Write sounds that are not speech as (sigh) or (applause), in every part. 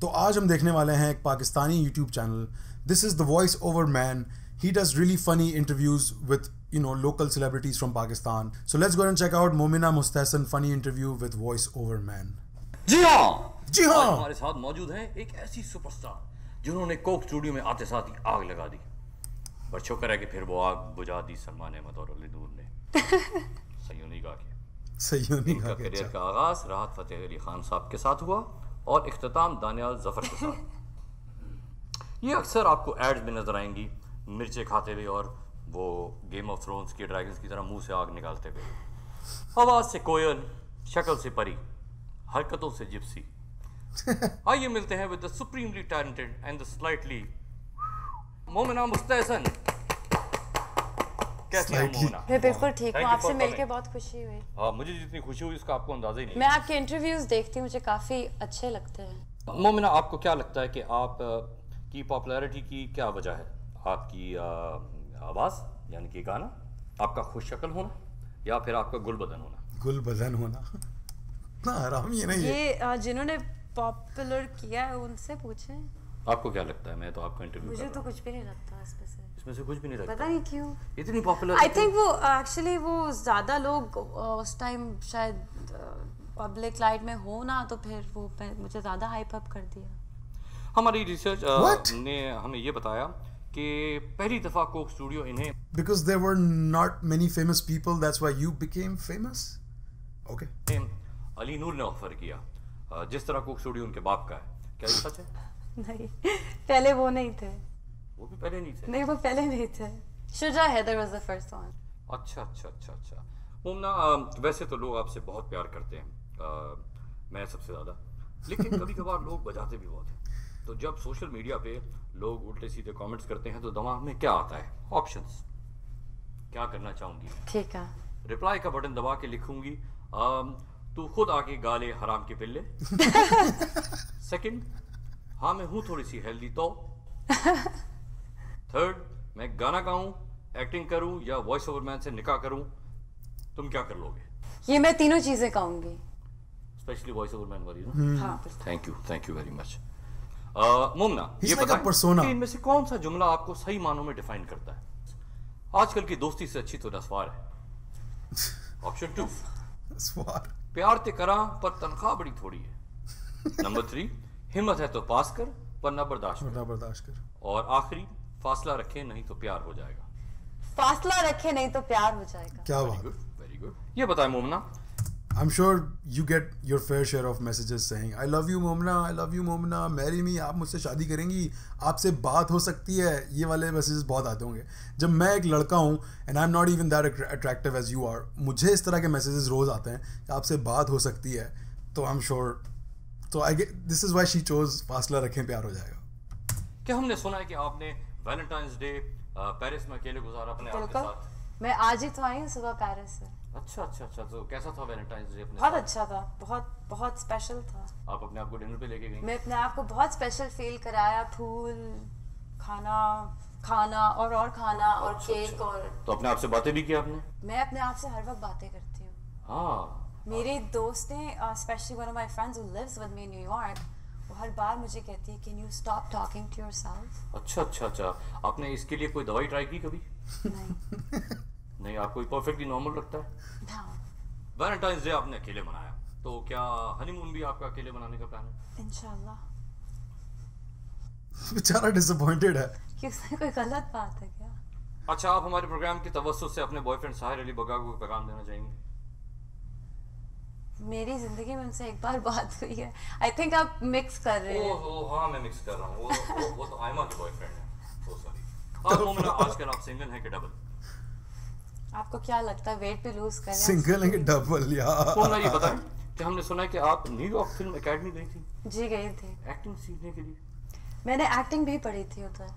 तो आज हम देखने वाले हैं एक Pakistani YouTube channel this is the voice over man he does really funny interviews with you know local celebrities from Pakistan. So let's go and check out Momina Mustahsan funny interview with voice over man. जी हाँ जी हाँ। हमारे साथ मौजूद हैं एक ऐसी सुपरस्टार जिन्होंने कोक स्टूडियो में आते साथ ही आग लगा दी पर शुक्र है कि फिर वो आग बुझा दी सलमान अहमद और अली नूर ने नहीं कहा कि इनका कहा कि करियर। का आगाज़ राहत फतेह अली खान साहब के साथ हुआ और इख्तिताम दानियाल ज़फ़र के साथ। (laughs) ये अक्सर आपको एड्स में नज़र आएँगी मिर्चे खाते हुए और वो गेम ऑफ़ थ्रोन्स के ड्रैगन्स की तरह मुँह से आग निकालते हुए। आवाज़ से कोयल शक्ल से परी हरकतों से जिप्सी। (laughs) आइए मिलते हैं with the supremely talented and the slightly Momina Mustehsan. कैसी हैं Slightly. मैं बिल्कुल ठीक हूँ आपसे बहुत खुशी हुई। हाँ मुझे जितनी खुशी हुई उसका आपको अंदाज़ा ही नहीं मैं आपके इंटरव्यूज़ देखती हूँ मुझे काफ़ी अच्छे लगते हैं। मोमिना आपको क्या लगता है कि आप की पॉपुलैरिटी की क्या वजह है? आपकी आवाज़ यानी कि गाना आपका खुश शक्ल होना या फिर आपका गुल बदन होना? गुल बदन होना। आराम ये नहीं ये जिन्होंने पॉपुलर किया है उनसे पूछें। आपको क्या लगता है? मैं तो आपका इंटरव्यू मुझे तो कुछ भी नहीं लगता इसमें से। इसमें से कुछ भी नहीं पता नहीं क्यों। इतनी पॉपुलर आई थिंक वो एक्चुअली वो ज़्यादा लोग उस टाइम शायद पब्लिक लाइट में हो ना तो फिर वो मुझे ज़्यादा हाइप अप कर दिया। हमारी रिसर्च? ने हमें ये बताया कि पहली दफ़ा कोक स्टूडियो इन्हें because there were not many famous people that's why you became famous? Okay. Ali Noor ने ऑफ़र किया। जिस तरह कोक स्टूडियो उनके बाप का है। क्या ये सच है? (laughs) नहीं पहले वो नहीं थे। वो भी पहले नहीं थे? नहीं वो पहले नहीं थे। Shuja Haider was the first one अच्छा अच्छा अच्छा अच्छा। मुमना वैसे तो लोग आपसे बहुत प्यार करते हैं। अ, मैं सबसे ज़्यादा। लेकिन (laughs) कभी कभार लोग बजाते भी बहुत हैं। तो जब सोशल मीडिया पे लोग उल्टे सीधे कमेंट्स करते हैं तो दिमाग में क्या आता है? ऑप्शंस क्या करना चाहूँगी? ठीक है। रिप्लाई का बटन दबा के लिखूँगी। तू खुद आके गाले हराम के पिल्ले। (laughs) सेकंड हाँ मैं हूँ थोड़ी सी हेल्दी तो? (laughs) थर्ड मैं गाना गाऊं एक्टिंग करूँ या वॉइस ओवर मैन से निकाह करूँ तुम क्या कर लोगे? ये मैं तीनों चीज़ें कहूँगी। स्पेशली वॉइस ओवर मैन वाली ना हाँ thank you thank you very much Momina ये like कि इनमें से कौन सा जुमला आपको सही मानों में डिफाइन करता है? आजकल की दोस्ती से अच्छी तो नस्वार है। ऑप्शन टू स्वार। प्यार ते करा पर तनख्वाह बड़ी थोड़ी है। (laughs) नंबर थ्री हिम्मत है तो पास कर वरना बर्दाश्त बर्दाश्त कर। और आखिरी फासला रखे नहीं तो प्यार हो जाएगा। फासला रखे नहीं तो प्यार हो जाएगा। क्या बात? वेरी गुड ये बताएँ मोमना। I'm sure you get your fair share of messages saying I love you Momna I love you Momna marry me आप मुझसे शादी करेंगी आपसे बात हो सकती है। ये वाले मैसेजेस बहुत आते होंगे। जब मैं एक लड़का हूँ and I am not even that attractive as you are मुझे इस तरह के मैसेजेस रोज आते हैं कि आपसे बात हो सकती है तो आई एम श्योर तो I get this is why she chose फासला रखें प्यार हो जाएगा। क्या हमने सुना है कि आपने वैलेंटाइंस डे पेरिस में अकेले गुजारा अपने आप के साथ। मैं आज ही तो आई हूँ सुबह पेरिस से। अच्छा अच्छा अच्छा तो कैसा था वैलेंटाइंस डे अपने बहुत अच्छा था बहुत बहुत स्पेशल था। आप अपने आप को डिनर पे लेके गई? मैं अपने आप को बहुत स्पेशल फील कराया फूल खाना खाना और और खाना और अच्छा, केक अच्छा। और तो अपने आप से बातें भी की आपने? मैं अपने आप से हर वक्त बातें करती हूँ। हाँ। मेरे दोस्त ने specially one of my friends who lives with me in New York वो हर बार मुझे कहती है can you stop talking to yourself अच्छा अच्छा अच्छा। आपने इसके लिए कोई दवाई ट्राई की कभी? नहीं। नहीं आपको परफेक्टली नॉर्मल लगता है? हाँ। वैलेंटाइंस डे आपने अकेले मनाया। तो क्या हनीमून भी आपका अकेले मनाने का प्लान है? इंशाल्लाह। (laughs) बेचारा डिसअपॉइंटेड है। कि उसमें कोई गलत बात है क्या? अच्छा आप हमारे प्रोग्राम की तवज्जो से अपने बॉयफ्रेंड साहिर अली बगा को पैगाम देना चाहेंगे? मेरी ज़िंदगी में उनसे एक बार बात हुई है। आई थिंक आप मिक्स कर रहे हैं। ओ हाँ मैं मिक्स कर रहा हूँ। वो, वो, वो तो आयमा के बॉयफ्रेंड है। सो सॉरी आप मोमिना आजकल आप सिंगल हैं कि डबल आपको क्या लगता है वेट भी लूज कर रहे हैं? सिंगल है कि डबल यार मोमिना ये बताएँ कि हमने सुना है कि आप न्यूयॉर्क फ़िल्म एकेडमी गई थी? जी गई थी। एक्टिंग सीखने के लिए। मैंने एक्टिंग भी पढ़ी थी उधर।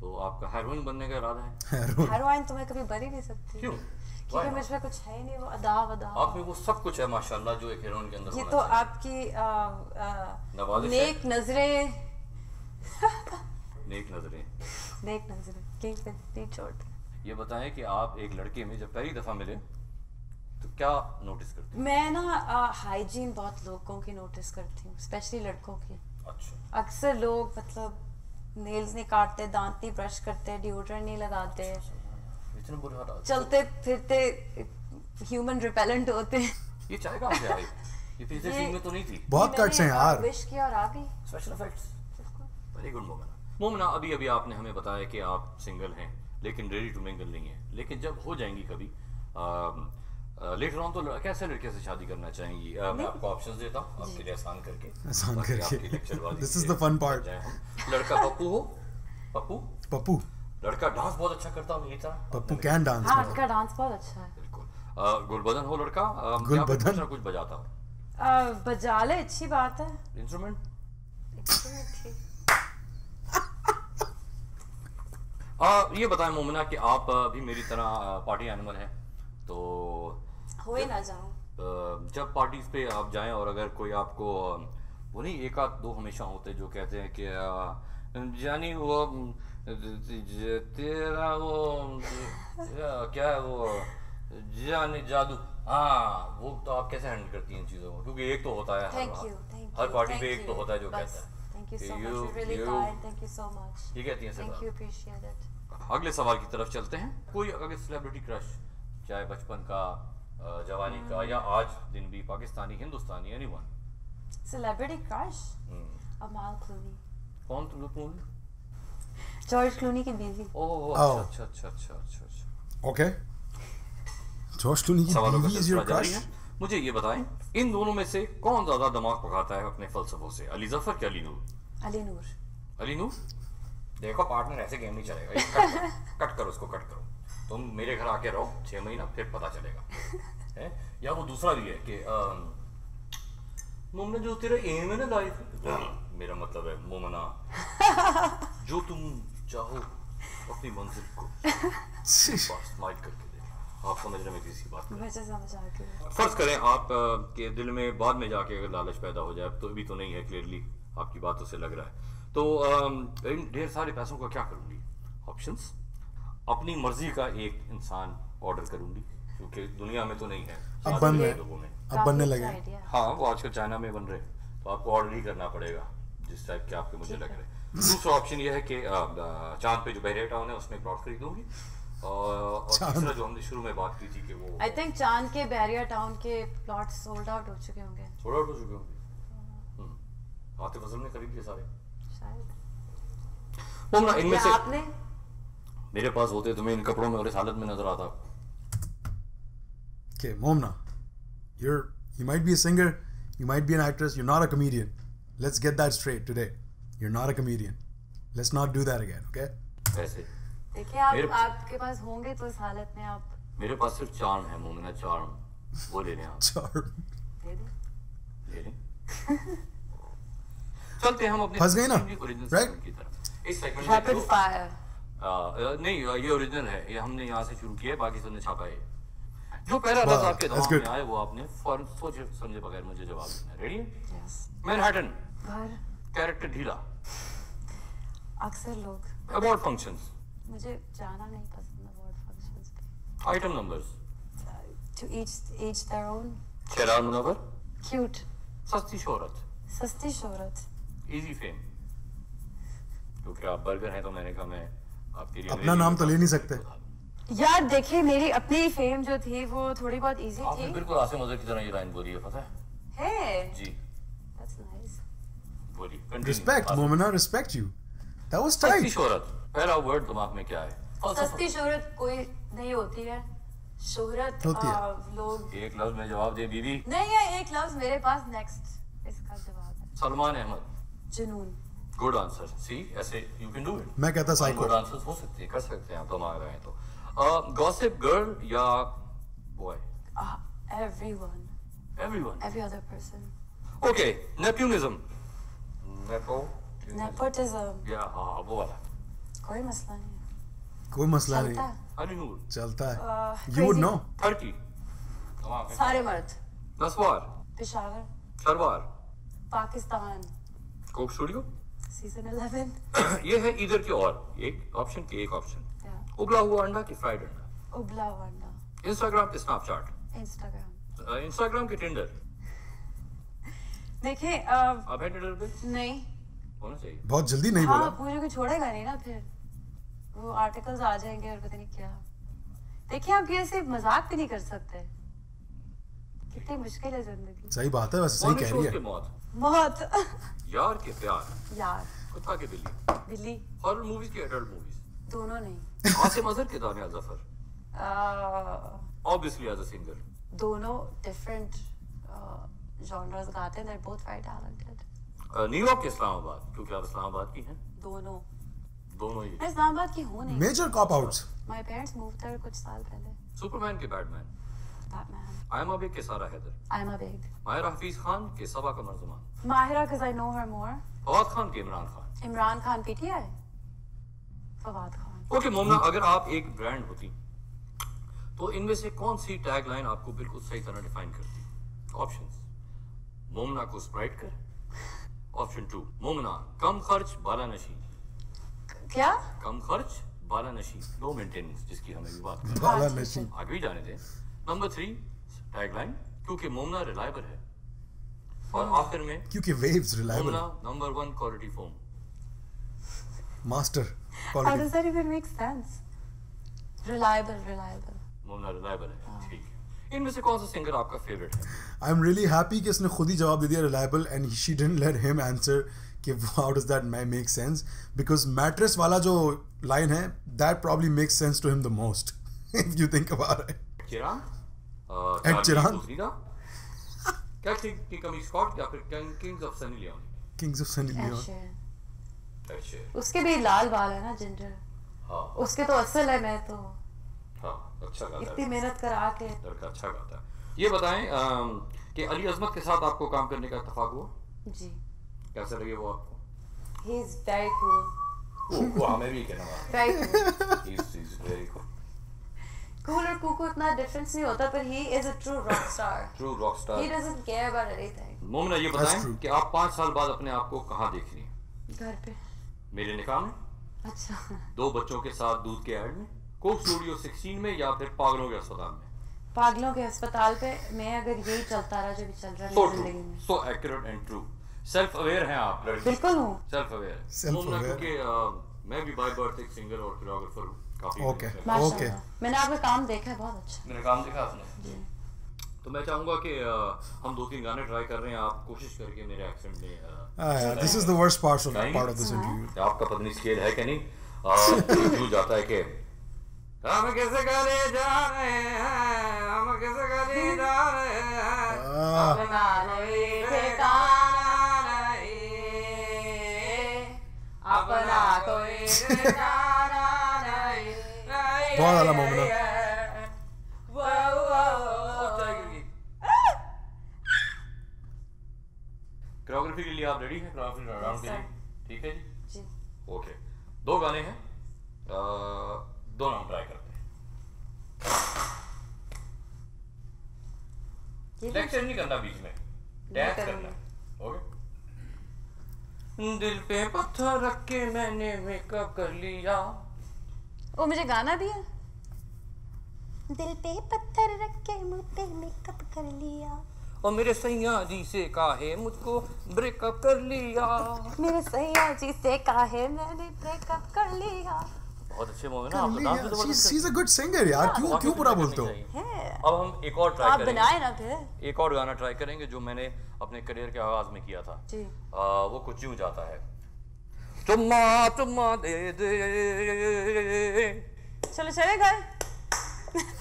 तो आपका हेरोइन बनने का इरादा है? हेरोइन हेरोइन तो मैं कभी बन ही नहीं सकती। क्यों? क्योंकि मुझमें कुछ है नहीं वो अदा वदा आप में वो सब कुछ है माशाल्लाह जो एक हीरोइन के अंदर ये तो आपकी आ, आ, (laughs) नेक नज़रें। नेक नज़रें। नेक नज़रें ये बताएँ कि आप एक लड़के में जब पहली दफ़ा मिले तो क्या नोटिस करते मैं ना हाइजीन बहुत लोगों की नोटिस करती हूँ स्पेशली लड़कों की। अच्छा। अक्सर लोग मतलब नेल्स नहीं काटते दांत नहीं ब्रश करते डिओड्रेंट नहीं लगाते। इतने बुरे हालात चलते फिरते ह्यूमन रिपेलेंट होते हैं। ये चाय कहाँ से आई ये पिछले ये- सीन में तो नहीं थी। बहुत कट्स हैं यार। विश किया और आ गई। Special effects very good Momina. Momina अभी अभी आपने हमें बताया कि आप सिंगल हैं लेकिन रेडी टू मिंगल नहीं है। लेकिन जब हो जाएँगी कभी लेटर ऑन तो कैसे लड़के से शादी करना चाहेंगी? अ, मैं आपको ऑप्शंस देता हूँ आपके लिए आसान करके। आसान करके। से (laughs) fun part. बच जाएँ हम। लड़का पप्पू हो? पप्पू? पप्पू। लड़का डांस बहुत अच्छा करता हो मेरी तरह पप्पू कैन डांस हाँ उसका डांस बहुत अच्छा है। बिल्कुल। गुलबदन हो लड़का या गुलबदन? कुछ ना कुछ बजाता हो। बजा ले अच्छी बात है। इंस्ट्रूमेंट आ, ये बताएँ मोमिना कि आप भी मेरी तरह पार्टी एनिमल हैं तो हो ही ना जाऊँ। जब पार्टीज़ पे आप जाएँ और अगर कोई आपको वो नहीं एक आध दो हमेशा होते जो कहते हैं कि जानी वो तेरा वो क्या है वो जानी जादू हाँ वो तो आप कैसे हैंडल करती हैं इन चीज़ों को? क्योंकि एक तो होता है thank हर थैंक वहाँ। हर पार्टी पे एक तो होता है जो कहता है thank you so much really you- thank you so much ये कहती हैं अगले सवाल की तरफ़ चलते हैं। कोई अगर सेलिब्रिटी क्रश चाहे बचपन का जवानी का या आज दिन भी Pakistani Hindustani anyone celebrity crush. Amal Clooney कौन तुम लोग जॉर्ज क्लूनी की बीवी ओह. अच्छा अच्छा अच्छा अच्छा ओके जॉर्ज क्लूनी की बीवी इज़ योर क्रश मुझे ये बताएँ इन दोनों में से कौन ज़्यादा दिमाग पकाता है अपने फलसफों से? अली ज़फ़र के अली नूर? अली नूर। अली नूर? देखो पार्टनर ऐसे गेम नहीं चलेगा। कट करो, (laughs) कट करो उसको कट करो। तुम मेरे घर आके रहो छह महीना फिर पता चलेगा। (laughs) है? या वो दूसरा भी है कि मोमना जो तेरा एम है ना लाइफ (laughs) मेरा मतलब है मोमना। जो तुम चाहो अपनी मंजिल को स्माइल करके दे। आप समझ रहे मेरी इसी बात आ फ़र्ज़ करें आप अ, के दिल में बाद में जाके अगर लालच पैदा हो जाए तो भी तो नहीं है क्लियरली आपकी बातों से लग रहा है। तो इन ढेर सारे पैसों का क्या करूँगी? ऑप्शंस अपनी मर्ज़ी का एक इंसान ऑर्डर करूँगी क्योंकि दुनिया में तो नहीं है। अब बन रहे लोगों में। अब बनने लगे हाँ। वो आजकल चाइना में बन रहे तो आपको ऑर्डर ही करना पड़ेगा जिस टाइप के आपके मुझे लग रहे हैं। दूसरा ऑप्शन ये है कि अ, अ, चाँद पे जो बहरिया टाउन है उसमें प्लॉट खरीदूँगी। और और तीसरा जो हमने शुरू में बात की थी कि वो आई थिंक चाँद के बैरिया टाउन के प्लॉट सोल्ड आउट हो चुके होंगे। थोड़ा आउट हो चुके होंगे। हम्म। आतिफ असलम ने खरीद लिए सारे। शायद। मोमना इनमें से आपने? मेरे पास होते तुम्हें इन कपड़ों में और इस हालत में नज़र आता। Okay, Momna, you're you might be a singer, you might be an actress, you're not a comedian. Let's get that straight today. You're not a comedian. Let's not do that again, okay? ऐसे देखिए आप मेरे- आपके पास होंगे तो इस हालत में आप मेरे पास सिर्फ़ चार्म है मोमिना चार्म वो ले लें आप। Charm. दे दें। ले लें। (laughs) चलते हैं हम अपने फंस गए ना? तरफ़। इस सेगमेंट रैपिड फायर आ, नहीं ये ओरिजिनल है। ये हमने यहाँ से शुरू किया बाकी सबने छापा है। जो पहला लफ्ज आपके दिमाग में आए वो आपने फ़ौरन सोचे समझे बगैर मुझे जवाब देना रेडी मैनहट्टन कैरेक्टर ढीला अक्सर लोग अवार्ड फ़ंक्शंस मुझे जाना नहीं पसंद अवार्ड फ़ंक्शंस पे item numbers to each each their own शरार मुनवर क्यूट सस्ती शोहरत सस्ती शोहरत इजी फेम क्योंकि आप बर्गर हैं तो मैंने कहा मैं आपके लिए अपना नाम तो ले नहीं सकते। यार देखिए मेरी अपनी फेम जो थी वो थोड़ी बहुत इजी थी। आपने बिल्कुल आसिम मजर की तरह ये लाइन बोली है पता है? है। जी। दैट्स नाइस बोली Asim. Momina, respect you. That was tight. सस्ती शोहरत पहला वर्ड दिमाग में क्या है? सस्ती शोहरत? कोई नहीं होती है। शोहरत होती है। लोग एक लफ्ज में जवाब दे बीवी। नहीं है एक लफ्ज मेरे पास नेक्स्ट इसका जवाब है। सलमान अहमद। जुनून। गुड आंसर सी ऐसे यू कैन डू इट मैं कहता साइको गुड. आंसर्स हो सकते हैं कर सकते हैं आप तो मांग रहे हैं तो। गॉसिप गर्ल या boy everyone everyone every other person okay nepotism nepo nepotism या हाँ वो वाला कोई मसला नहीं कोई मसला चलता नहीं है अलीनूर चलता है Uh. टर्की तमाम है सारे मर्द नसवार पेशावर शरवार पाकिस्तान कोक स्टूडियो सीज़न 11 ये है इधर की और एक ऑप्शन की एक ऑप्शन उबला हुआ अंडा की फ्राइड अंडा उबला हुआ अंडा इंस्टाग्राम पे स्नैपचैट इंस्टाग्राम इंस्टाग्राम के टिंडर देखिए आप हैं टिंडर पे नहीं होना चाहिए। बहुत जल्दी नहीं हाँ बोला पूरे को छोड़ेगा नहीं ना फिर। वो आर्टिकल्स आ जाएँगे और पता नहीं क्या। देखिए आप ये ऐसे मज़ाक भी नहीं कर सकते। कितनी मुश्किल है ज़िंदगी। सही बात है वैसे सही कह रही है। मौत। बहुत यार के प्यार। यार। कुत्ता के बिल्ली। बिल्ली। हॉरर मूवीज़ के एडल्ट मूवीज़ दोनों नहीं। आसिम अजहर के Daniyal Zafar. Obviously as a singer दोनों डिफरेंट जॉनर्स गाते हैं they're both very talented New York के इस्लामाबाद क्योंकि आप इस्लामाबाद की हैं? दोनों। दोनों ही। इस्लामाबाद की हूँ नहीं। Major cop outs my parents move there कुछ साल पहले। सुपरमैन के बैटमैन बैटमैन आयमा बेग के Sara Haider. I am a big. Mahir Hafeez Khan के सबा कमर Zaman Mahira because I know her more Fawad Khan के इमरान खान। इमरान खान पीटीआई फवाद खान। ओके मोमना अगर आप एक ब्रांड होती तो इनमें से कौन सी टैग लाइन आपको बिल्कुल सही तरह डिफाइन करती? ऑप्शंस मोमना को स्प्राइट कर। ऑप्शन टू मोमना कम खर्च नशी क्या? कम खर्च नशी लो मेंटेनेंस जिसकी हमें भी बात नशी आगे भी जाने दें। नंबर थ्री टैगलाइन क्योंकि मोमना रिलायबल है। और आखिर में क्योंकि waves reliable Momina number one quality foam master quality does that even make sense? Reliable, reliable. Momina reliable है। ठीक। है इनमें से कौन सा सिंगर आपका फेवरेट है? आई एम रियली हैप्पी कि इसने खुद ही जवाब दे दिया reliable and she didn't let him answer कि how does that make sense because mattress वाला जो लाइन है that probably makes sense to him the most if you think about it Sheeran Ed Sheeran? क्या king की कमी Scott या फिर kings of Sunny Leone kings of Sunny Leone अच्छा उसके भी लाल बाल है ना जिंजर हाँ। उसके तो असल है मैं तो हाँ अच्छा गाता इतनी है मेहनत करा के लड़का अच्छा गाता है। ये बताएँ कि अली अजमत के साथ आपको काम करने का इत्तेफाक हुआ? जी। कैसे लगे वो आपको? ही इज़ वेरी कूल वो हमें भी कहना very cool He's, he's very cool. Cool और कुकू इतना डिफरेंस नहीं होता पर he is a true rock star True rock star. He doesn't care about anything Momina ये बताएँ कि आप पाँच साल बाद अपने आप को कहाँ देख रही हैं? घर पे। मेरे निकाह में? अच्छा। दो बच्चों के साथ दूध के ऐड में? कोक स्टूडियो 16 में या फिर पागलों के अस्पताल में? पागलों के अस्पताल पे मैं अगर यही चलता रहा जो भी चल रहा है ज़िंदगी में। So accurate and true self aware हैं आप लड़की। बिल्कुल हूँ। सेल्फ अवेयर Self मोमना aware. क्योंकि मैं भी बाय बर्थ एक सिंगर और कोरियोग्राफर हूँ काफ़ी। Okay. माशाल्लाह। मैंने आपका काम देखा है बहुत अच्छा। मेरा काम देखा आपने? तो मैं चाहूँगा कि हम दो तीन गाने ट्राई कर रहे हैं आप कोशिश करके मेरे एक्सेंट में this is the worst part of? Part of this interview आपका पता नहीं स्केल है। कि नहीं? यूँ (laughs) जाता है कि हम कैसे गले जा रहे हैं? हम कैसे गले जा रहे हैं? अपना कोई ठिकाना नहीं। अपना कोई ठिकाना नहीं। बहुत आला कोरियोग्राफी के लिए आप रेडी हैं? कोरियोग्राफी राउंड के लिए? ठीक है जी? जी ओके दो गाने हैं। अ, दोनों हम ट्राई करते हैं। भी- लेक्चर नहीं करना बीच में। डांस करना। ओके दिल पे पत्थर रख के मैंने मेकअप कर लिया। वो मुझे गाना भी है दिल पे पत्थर रख के मुँह पे मेकअप कर लिया। और मेरे सैया जी से काहे मुझको ब्रेकअप कर लिया। मेरे सैया जी से काहे मैंने ब्रेकअप कर लिया। बहुत अच्छे मोमेंट आप तो डांस भी she is a good singer यार क्यों क्यों बुरा बोलते हो। है अब हम एक और आप बनाए ना फिर एक और गाना ट्राई करेंगे जो मैंने अपने करियर के आगाज़ में किया था जी वो कुछ यूँ जाता है चुम्मा चुम्मा दे दे चलो चले गए (laughs)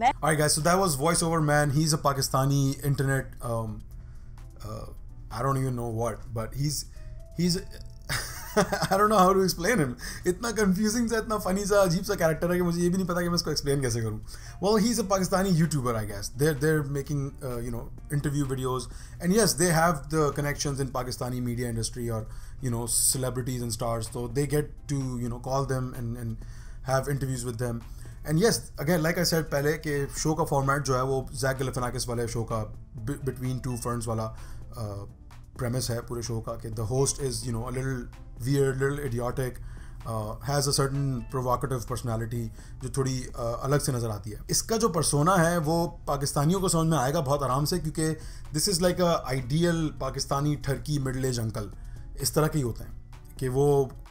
Alright, guys. So that was voiceover man. He's a Pakistani internet. Um, uh, I don't even know what, but he's he's. I don't know how to explain him इतना कंफ्यूजिंग सा, इतना फनी सा, अजीब सा कैरेक्टर है कि मुझे ये भी नहीं पता कि मैं इसको एक्सप्लेन कैसे करूँ। वो he is a Pakistani YouTuber I guess they're they're making you know interview videos and yes they have the connection in Pakistani media industry और you know celebrities and stars तो they get to you know call them and and have interviews with them and yes again like I said पहले कि show का format जो है वो Jack गलफनाकिस वाले show का बिटवीन टू फ्रेंड्स वाला प्रेमिस है पूरे शो का कि the host is you know little weird little idiotic has a certain provocative personality जो थोड़ी uh, अलग से नज़र आती है। इसका जो परसोना है वो पाकिस्तानियों को समझ में आएगा बहुत आराम से क्योंकि this is like a ideal Pakistani ठरकी middle age uncle इस तरह के ही होते हैं कि वो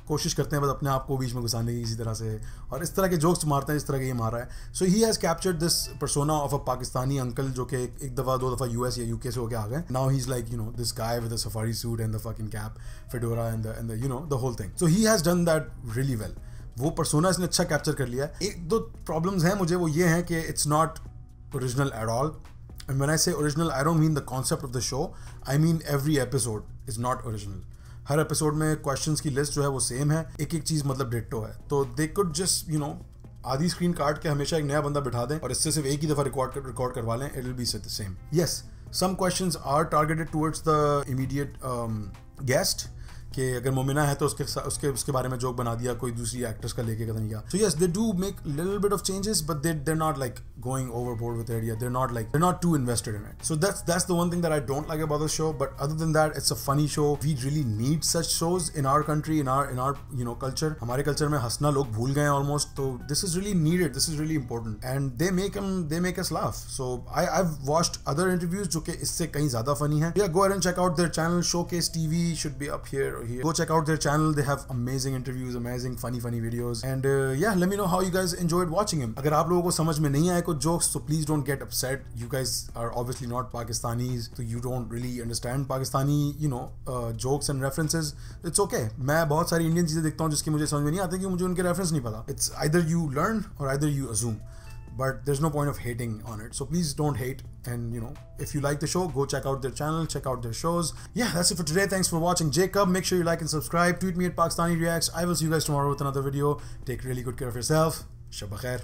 कोशिश करते हैं बस अपने आप को बीच में घुसाने की इसी तरह से। और इस तरह के जोक्स मारते हैं इस तरह के ये मार है। So he has captured this persona of a Pakistani uncle जो कि एक दफ़ा दो दफ़ा यूएस या यूके से होकर आ गए। Now he is like you know this guy with safari suit and the fucking cap fedora and and the you know the whole thing so he has done that really well वो persona इसने अच्छा capture कर लिया एक दो problems हैं मुझे वो ये हैं कि it's not original at all And when I say original, I don't mean the concept of the show. I mean every episode is not original. हर एपिसोड में क्वेश्चंस की लिस्ट जो है वो सेम है एक एक चीज़ मतलब डिट्टो है। तो they could just you know आधी स्क्रीन काट के हमेशा एक नया बंदा बिठा दें और इससे सिर्फ़ एक ही दफ़ा रिकॉर्ड रिकॉर्ड करवा लें it will be same yes some questions are targeted towards the immediate guest कि अगर मुमिना है तो उसके उसके उसके बारे में जोक बना दिया, कोई दूसरी एक्ट्रेस का लेके कदम so yes they do make little bit of changes but they they're not like going overboard with idea they're not like they're not too invested in it so that that's the thing I don't like about the show but other than that it's a funny show we really need such shows in our country in our in our you know culture हमारे culture में हंसना लोग भूल गए almost तो this is really needed this is really important and they make them they make us laugh so I I watched other interviews जो कि इससे कहीं ज़्यादा फनी है। Go and check out their channel showcase TV should be up or here go check out their channel they have amazing interviews amazing funny funny videos and uh, yeah let me know how you guys enjoyed watching him अगर आप लोगों को समझ में नहीं आए कुछ jokes so please don't get upset you guys are obviously not Pakistanis so you don't really understand Pakistani you know uh, jokes and references it's okay मैं बहुत सारी इंडियन चीज़ें देखता हूँ जिसकी मुझे समझ में नहीं आती क्योंकि मुझे उनके रेफरेंस नहीं पता it's either you learn or either you assume but there's no point of hating on it. So please don't hate. And you know if you like the show go check out their channel check out their shows. Yeah that's it for today. Thanks for watching. Jacob make sure you like and subscribe. Tweet me at pakistani reacts. I will see you guys tomorrow with another video. Take really good care of yourself. Shabakhair